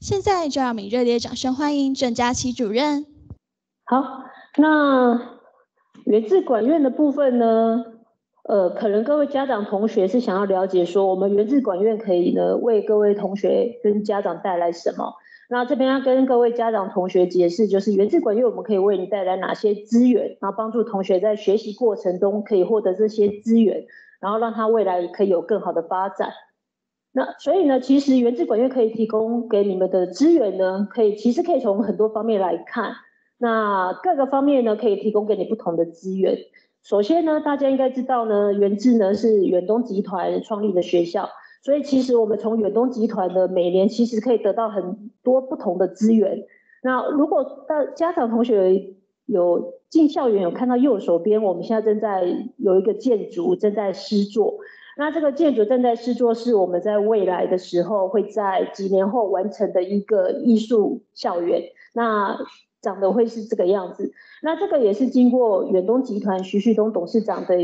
现在就让我们热烈掌声欢迎郑佳琪主任。好，那源自管院的部分呢？呃，可能各位家长同学是想要了解说，我们源自管院可以呢为各位同学跟家长带来什么？那这边要跟各位家长同学解释，就是源自管院我们可以为你带来哪些资源，然后帮助同学在学习过程中可以获得这些资源，然后让他未来可以有更好的发展。那所以呢，其实源自管院可以提供给你们的资源呢，可以其实可以从很多方面来看，那各个方面呢可以提供给你不同的资源。首先呢，大家应该知道呢，源自呢是远东集团创立的学校，所以其实我们从远东集团的每年其实可以得到很多不同的资源。那如果大家长同学有进校园有看到右手边，我们现在正在有一个建筑正在施作，那这个建筑正在施作是我们在未来的时候会在几年后完成的一个艺术校园。那长得会是这个样子，那这个也是经过远东集团徐旭东董事长的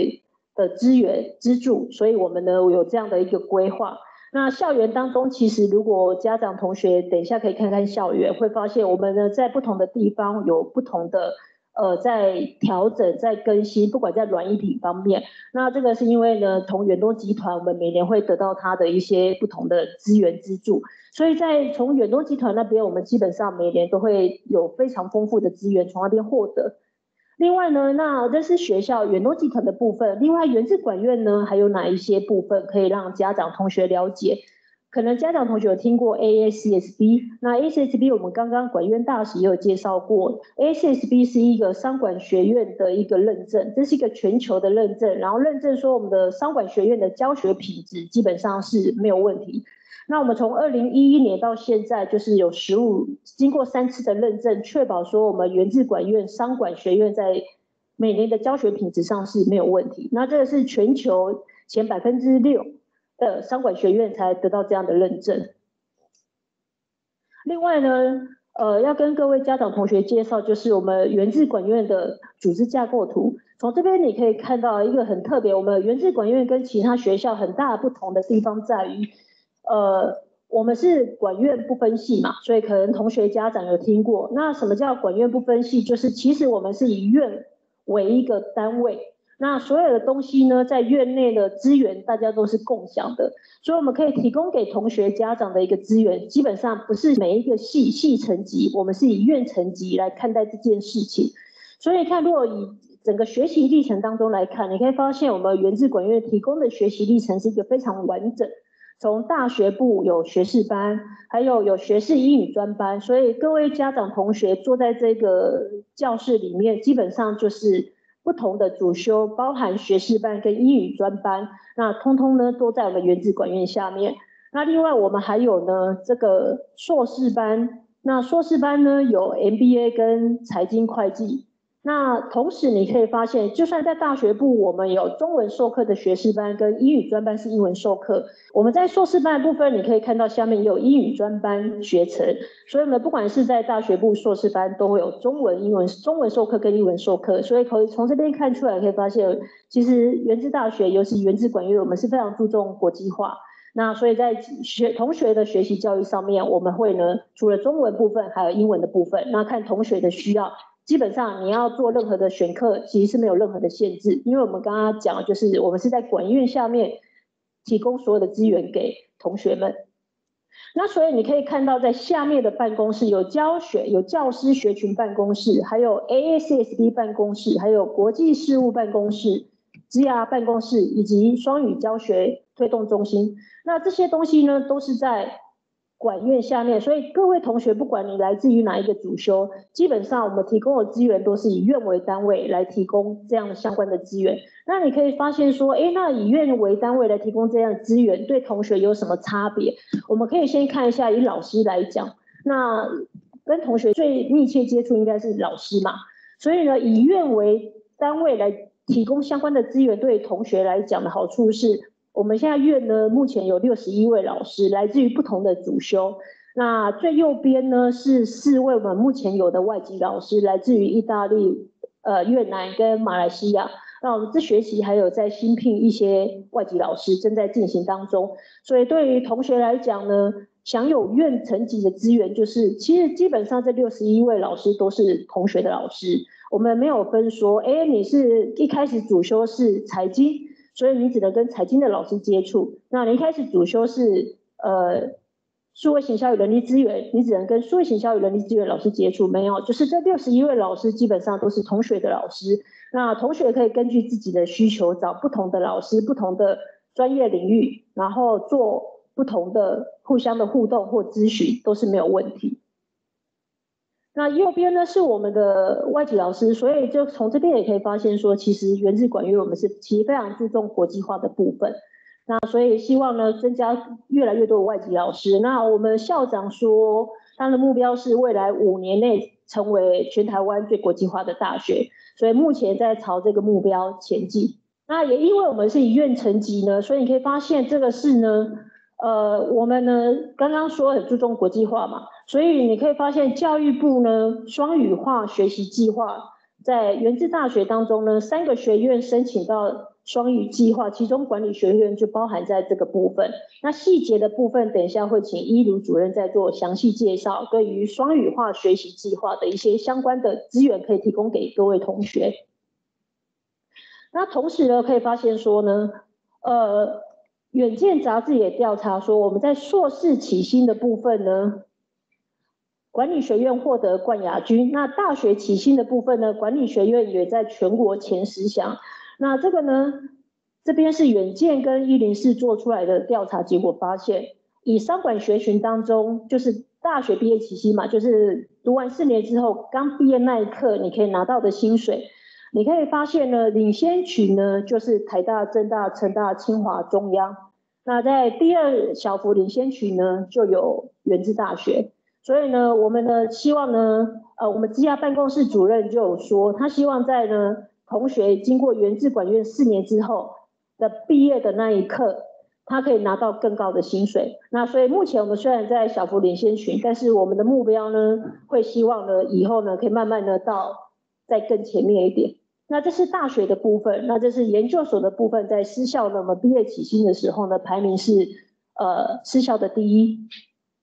的资源资助，所以我们呢有这样的一个规划。那校园当中，其实如果家长同学等一下可以看看校园，会发现我们呢在不同的地方有不同的。呃，在调整、在更新，不管在软硬体方面，那这个是因为呢，从远东集团，我们每年会得到它的一些不同的资源资助，所以在从远东集团那边，我们基本上每年都会有非常丰富的资源从那边获得。另外呢，那这是学校远东集团的部分，另外源自管院呢，还有哪一些部分可以让家长同学了解？可能家长同学有听过 AACSB，那 AACSB 我们刚刚管院大使也有介绍过，AACSB 是一个商管学院的一个认证，这是一个全球的认证，然后认证说我们的商管学院的教学品质基本上是没有问题。那我们从二零一一年到现在，就是有十五经过三次的认证，确保说我们源自管院商管学院在每年的教学品质上是没有问题。那这个是全球前百分之六。的商管学院才得到这样的认证。另外呢，呃，要跟各位家长同学介绍，就是我们源自管院的组织架构图。从这边你可以看到一个很特别，我们源自管院跟其他学校很大不同的地方在于，呃，我们是管院不分系嘛，所以可能同学家长有听过。那什么叫管院不分系？就是其实我们是以院为一个单位。那所有的东西呢，在院内的资源大家都是共享的，所以我们可以提供给同学家长的一个资源，基本上不是每一个系系层级，我们是以院层级来看待这件事情。所以看，如果以整个学习历程当中来看，你可以发现我们原治管院提供的学习历程是一个非常完整，从大学部有学士班，还有有学士英语专班，所以各位家长同学坐在这个教室里面，基本上就是。不同的主修包含学士班跟英语专班，那通通呢都在我们原子管院下面。那另外我们还有呢这个硕士班，那硕士班呢有 MBA 跟财经会计。那同时你可以发现，就算在大学部，我们有中文授课的学士班跟英语专班是英文授课。我们在硕士班的部分，你可以看到下面也有英语专班学程。所以呢，不管是在大学部硕士班，都会有中文、英文、中文授课跟英文授课。所以可以从这边看出来，可以发现，其实原治大学，尤其原治管院，我们是非常注重国际化。那所以在学同学的学习教育上面，我们会呢，除了中文部分，还有英文的部分。那看同学的需要。基本上你要做任何的选课，其实是没有任何的限制，因为我们刚刚讲，就是我们是在管院下面提供所有的资源给同学们。那所以你可以看到，在下面的办公室有教学、有教师学群办公室，还有 AACSB 办公室，还有国际事务办公室、GR 办公室以及双语教学推动中心。那这些东西呢，都是在。管院下面，所以各位同学，不管你来自于哪一个主修，基本上我们提供的资源都是以院为单位来提供这样的相关的资源。那你可以发现说，哎，那以院为单位来提供这样的资源，对同学有什么差别？我们可以先看一下，以老师来讲，那跟同学最密切接触应该是老师嘛。所以呢，以院为单位来提供相关的资源，对同学来讲的好处是。我们现在院呢，目前有六十一位老师，来自于不同的主修。那最右边呢是四位我们目前有的外籍老师，来自于意大利、呃越南跟马来西亚。那我们这学期还有在新聘一些外籍老师，正在进行当中。所以对于同学来讲呢，享有院层级的资源，就是其实基本上这六十一位老师都是同学的老师，我们没有分说，哎，你是一开始主修是财经，所以你只能跟财经的老师接触，那你一开始主修是呃。数位行销与人力资源，你只能跟数位行销与人力资源老师接触，没有，就是这六十一位老师基本上都是同学的老师。那同学可以根据自己的需求找不同的老师，不同的专业领域，然后做不同的互相的互动或咨询，都是没有问题。那右边呢是我们的外籍老师，所以就从这边也可以发现说，其实原子管乐我们是其实非常注重国际化的部分。那所以希望呢，增加越来越多的外籍老师。那我们校长说，他的目标是未来五年内成为全台湾最国际化的大学。所以目前在朝这个目标前进。那也因为我们是以院成级呢，所以你可以发现这个是呢，呃，我们呢刚刚说很注重国际化嘛，所以你可以发现教育部呢双语化学习计划在原治大学当中呢，三个学院申请到。双语计划，其中管理学院就包含在这个部分。那细节的部分，等一下会请一如主任再做详细介绍。对于双语化学习计划的一些相关的资源，可以提供给各位同学。那同时呢，可以发现说呢，呃，远见杂志也调查说，我们在硕士起薪的部分呢，管理学院获得冠亚军。那大学起薪的部分呢，管理学院也在全国前十强。那这个呢？这边是远见跟一零四做出来的调查结果，发现以商管学群当中，就是大学毕业起薪嘛，就是读完四年之后刚毕业那一刻，你可以拿到的薪水，你可以发现呢，领先群呢就是台大、政大、成大、清华、中央。那在第二小幅领先群呢，就有原治大学。所以呢，我们呢希望呢，呃，我们机亚办公室主任就有说，他希望在呢。同学经过原治管院四年之后的毕业的那一刻，他可以拿到更高的薪水。那所以目前我们虽然在小幅领先群，但是我们的目标呢，会希望呢以后呢可以慢慢的到再更前面一点。那这是大学的部分，那这是研究所的部分，在私校呢，我们毕业起薪的时候呢，排名是呃私校的第一。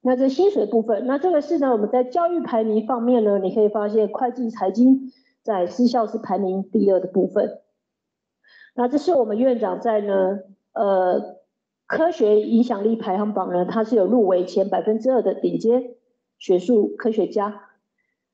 那这薪水部分，那这个是呢我们在教育排名方面呢，你可以发现会计财经。在私校是排名第二的部分，那这是我们院长在呢，呃，科学影响力排行榜呢，他是有入围前百分之二的顶尖学术科学家。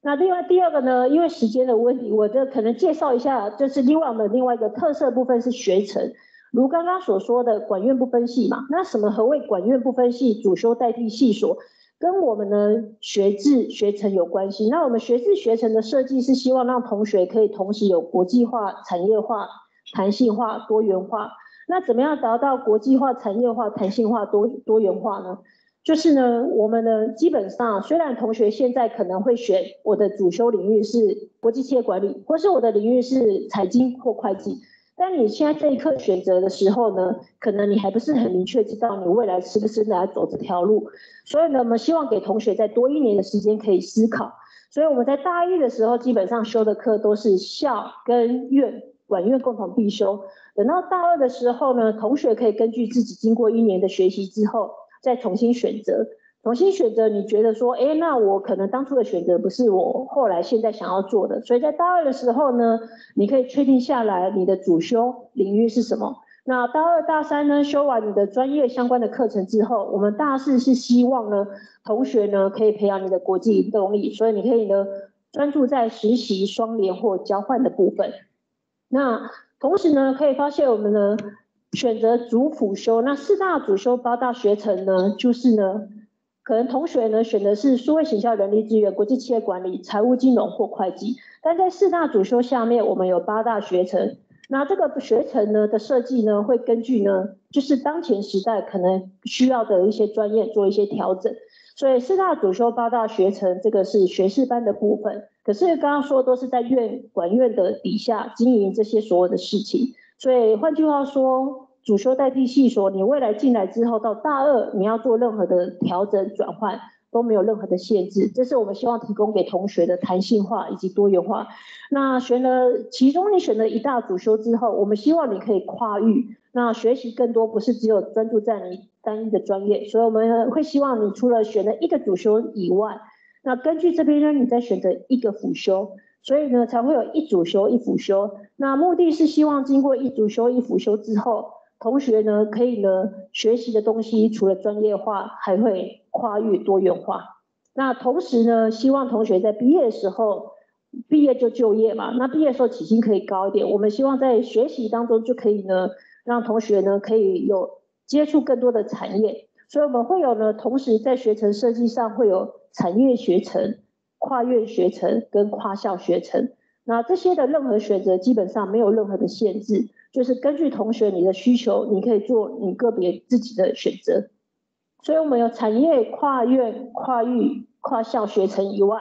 那另外第二个呢，因为时间的问题，我这可能介绍一下，就是另外的另外一个特色部分是学程，如刚刚所说的管院不分系嘛，那什么何谓管院不分系？主修代替系所。跟我们的学制学程有关系。那我们学制学程的设计是希望让同学可以同时有国际化、产业化、弹性化、多元化。那怎么样达到国际化、产业化、弹性化、多多元化呢？就是呢，我们呢基本上虽然同学现在可能会选我的主修领域是国际企业管理，或是我的领域是财经或会计。但你现在这一刻选择的时候呢，可能你还不是很明确知道你未来是不是来走这条路，所以呢，我们希望给同学再多一年的时间可以思考。所以我们在大一的时候基本上修的课都是校跟院管院共同必修，等到大二的时候呢，同学可以根据自己经过一年的学习之后再重新选择。重新选择，你觉得说，哎，那我可能当初的选择不是我后来现在想要做的，所以在大二的时候呢，你可以确定下来你的主修领域是什么。那大二、大三呢，修完你的专业相关的课程之后，我们大四是希望呢，同学呢可以培养你的国际动力，所以你可以呢专注在实习、双联或交换的部分。那同时呢，可以发现我们呢选择主辅修，那四大主修八大学程呢，就是呢。可能同学呢选的是数位行销、人力资源、国际企业管理、财务金融或会计，但在四大主修下面，我们有八大学程。那这个学程呢的设计呢，会根据呢，就是当前时代可能需要的一些专业做一些调整。所以四大主修八大学程，这个是学士班的部分。可是刚刚说都是在院管院的底下经营这些所有的事情。所以换句话说。主修代替系说，你未来进来之后到大二，你要做任何的调整转换都没有任何的限制，这是我们希望提供给同学的弹性化以及多元化。那选了其中你选了一大主修之后，我们希望你可以跨域。那学习更多不是只有专注在你单一的专业，所以我们会希望你除了选了一个主修以外，那根据这边呢，你再选择一个辅修，所以呢才会有一主修一辅修。那目的是希望经过一主修一辅修之后，同学呢可以呢学习的东西除了专业化，还会跨越多元化。那同时呢，希望同学在毕业的时候，毕业就就业嘛。那毕业的时候起薪可以高一点。我们希望在学习当中就可以呢，让同学呢可以有接触更多的产业。所以我们会有呢，同时在学程设计上会有产业学程、跨院学程跟跨校学程。那这些的任何选择基本上没有任何的限制，就是根据同学你的需求，你可以做你个别自己的选择。所以我们有产业跨院、跨域、跨校学程以外，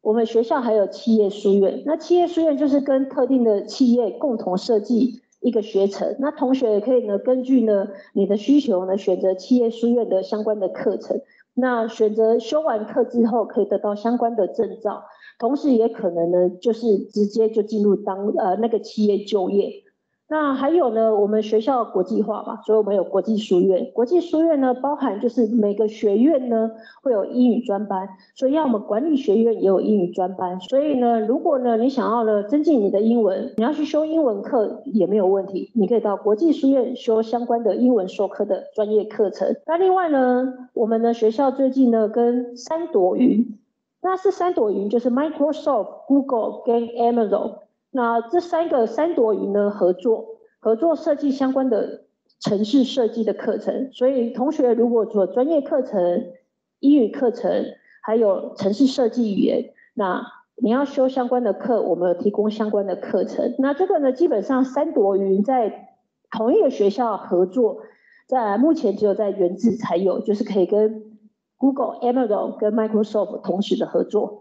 我们学校还有企业书院。那企业书院就是跟特定的企业共同设计一个学程。那同学也可以呢，根据呢你的需求呢，选择企业书院的相关的课程。那选择修完课之后，可以得到相关的证照，同时也可能呢，就是直接就进入当呃那个企业就业。那还有呢，我们学校国际化嘛，所以我们有国际书院。国际书院呢，包含就是每个学院呢会有英语专班，所以要我们管理学院也有英语专班。所以呢，如果呢你想要呢增进你的英文，你要去修英文课也没有问题，你可以到国际书院修相关的英文授课的专业课程。那另外呢，我们的学校最近呢跟三朵云，那是三朵云就是 Microsoft、Google 跟 Amazon。那这三个三朵云呢合作，合作设计相关的城市设计的课程。所以同学如果做专业课程、英语课程，还有城市设计语言，那你要修相关的课，我们有提供相关的课程。那这个呢，基本上三朵云在同一个学校合作，在目前只有在原智才有，就是可以跟 Google、Amazon 跟 Microsoft 同时的合作。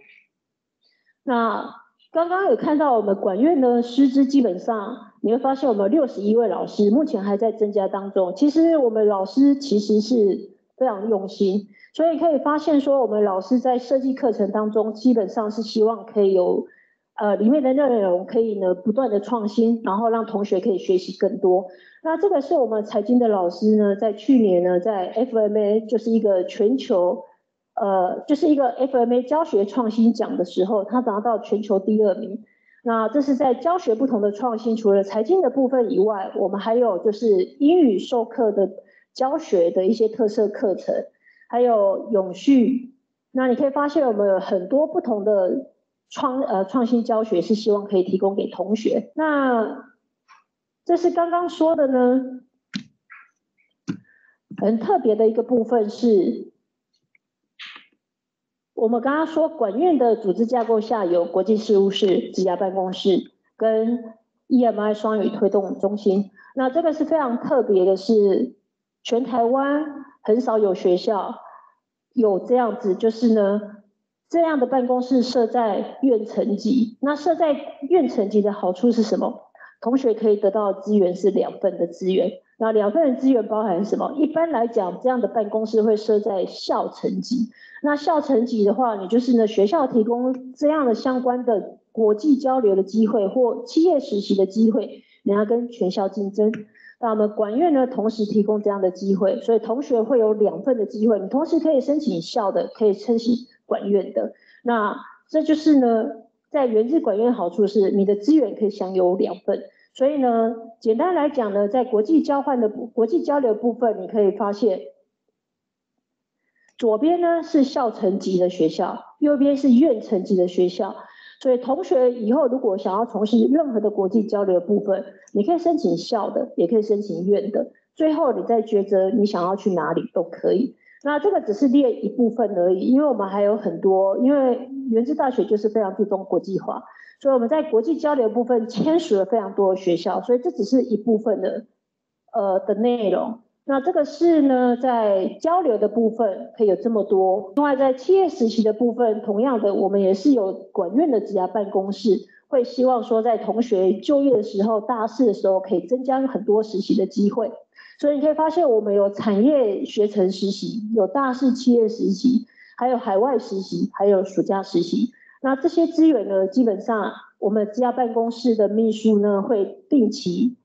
那刚刚有看到我们管院的师资，基本上你会发现我们六十一位老师，目前还在增加当中。其实我们老师其实是非常用心，所以可以发现说，我们老师在设计课程当中，基本上是希望可以有，呃，里面的内容可以呢不断的创新，然后让同学可以学习更多。那这个是我们财经的老师呢，在去年呢，在 FMA 就是一个全球。呃，就是一个 FMA 教学创新奖的时候，他拿到全球第二名。那这是在教学不同的创新，除了财经的部分以外，我们还有就是英语授课的教学的一些特色课程，还有永续。那你可以发现，我们有很多不同的创呃创新教学是希望可以提供给同学。那这是刚刚说的呢，很特别的一个部分是。我们刚刚说，管院的组织架构下有国际事务室、职涯办公室跟 EMI 双语推动中心。那这个是非常特别的，是全台湾很少有学校有这样子，就是呢这样的办公室设在院层级。那设在院层级的好处是什么？同学可以得到资源是两份的资源。那两份的资源包含什么？一般来讲，这样的办公室会设在校层级。那校层级的话，你就是呢学校提供这样的相关的国际交流的机会或企业实习的机会，你要跟全校竞争。那我们管院呢，同时提供这样的机会，所以同学会有两份的机会，你同时可以申请校的，可以申请管院的。那这就是呢，在原治管院好处是，你的资源可以享有两份。所以呢，简单来讲呢，在国际交换的国际交流部分，你可以发现，左边呢是校层级的学校，右边是院层级的学校。所以同学以后如果想要从事任何的国际交流部分，你可以申请校的，也可以申请院的。最后你再抉择你想要去哪里都可以。那这个只是列一部分而已，因为我们还有很多，因为原治大学就是非常注重国际化。所以我们在国际交流部分签署了非常多的学校，所以这只是一部分的，呃的内容。那这个是呢，在交流的部分可以有这么多。另外在企业实习的部分，同样的，我们也是有管院的职涯办公室，会希望说在同学就业的时候，大四的时候可以增加很多实习的机会。所以你可以发现，我们有产业学程实习，有大四企业实习，还有海外实习，还有暑假实习。那这些资源呢，基本上我们职涯办公室的秘书呢会定期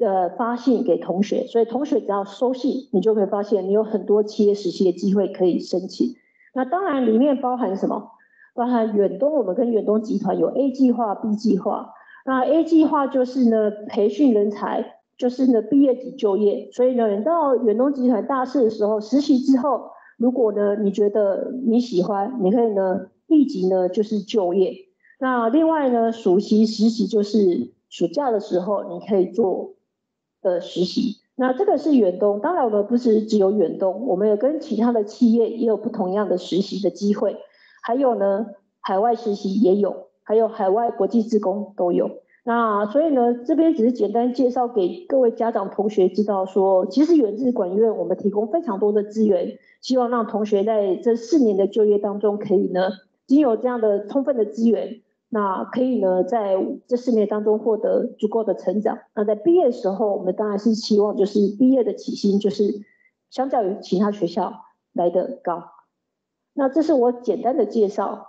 呃发信给同学，所以同学只要收信，你就会发现你有很多企业实习的机会可以申请。那当然里面包含什么？包含远东，我们跟远东集团有 A 计划、B 计划。那 A 计划就是呢培训人才，就是呢毕业即就业。所以呢，你到远东集团大四的时候实习之后，如果呢你觉得你喜欢，你可以呢立即呢就是就业。那另外呢暑期实习就是暑假的时候你可以做的实习。那这个是远东，当然我们不是只有远东，我们有跟其他的企业也有不同样的实习的机会。还有呢，海外实习也有，还有海外国际职工都有。那所以呢，这边只是简单介绍给各位家长同学知道，说其实远志管院我们提供非常多的资源，希望让同学在这四年的就业当中，可以呢，经有这样的充分的资源，那可以呢，在这四年当中获得足够的成长。那在毕业的时候，我们当然是希望就是毕业的起薪就是相较于其他学校来的高。那这是我简单的介绍。